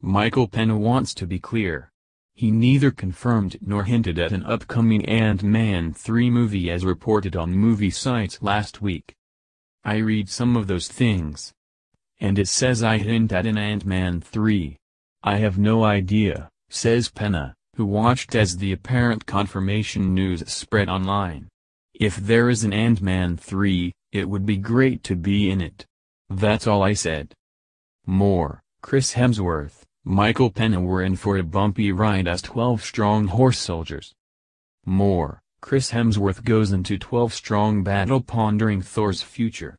Michael Pena wants to be clear. He neither confirmed nor hinted at an upcoming Ant-Man 3 movie as reported on movie sites last week. I read some of those things. And it says I hint at an Ant-Man 3. I have no idea, says Pena, who watched as the apparent confirmation news spread online. If there is an Ant-Man 3, it would be great to be in it. That's all I said. More, Chris Hemsworth, Michael Pena were in for a bumpy ride as 12 strong horse soldiers. More, Chris Hemsworth goes into 12 strong battle pondering Thor's future.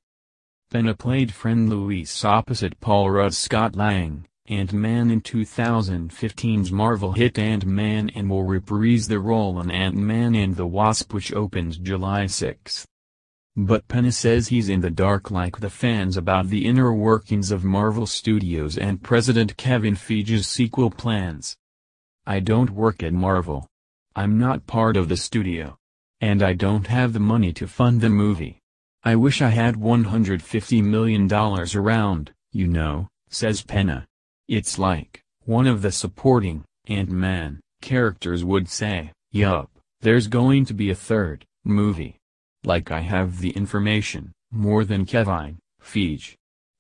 Pena played friend Luis opposite Paul Rudd Scott Lang, Ant-Man in 2015's Marvel hit Ant-Man and will reprise the role in Ant-Man and the Wasp which opens July 6. But Pena says he's in the dark like the fans about the inner workings of Marvel Studios and President Kevin Feige's sequel plans. I don't work at Marvel. I'm not part of the studio. And I don't have the money to fund the movie. I wish I had $150 million around, you know, says Pena. It's like, one of the supporting, Ant-Man, characters would say, yup, there's going to be a third, movie. Like I have the information, more than Kevin, Feige.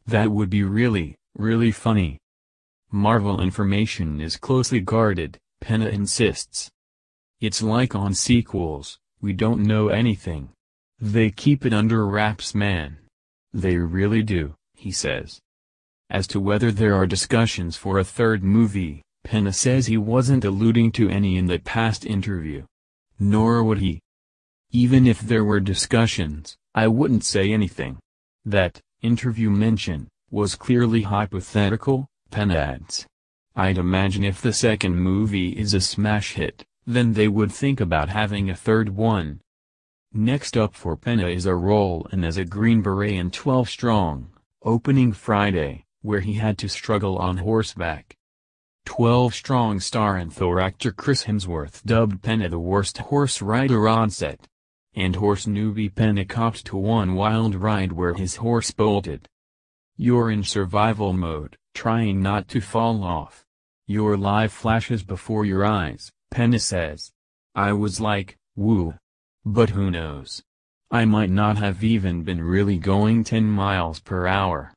That would be really, really funny. Marvel information is closely guarded, Pena insists. It's like on sequels, we don't know anything. They keep it under wraps man. They really do, he says. As to whether there are discussions for a third movie, Pena says he wasn't alluding to any in the past interview. Nor would he. Even if there were discussions, I wouldn't say anything. That, interview mention, was clearly hypothetical, Pena adds. I'd imagine if the second movie is a smash hit, then they would think about having a third one. Next up for Pena is a role in as a Green Beret in 12 Strong, opening Friday where he had to struggle on horseback. Twelve strong star and Thor actor Chris Hemsworth dubbed Pena the worst horse rider on set. And horse newbie copped to one wild ride where his horse bolted. You're in survival mode, trying not to fall off. Your life flashes before your eyes, Pena says. I was like, woo. But who knows? I might not have even been really going 10 miles per hour.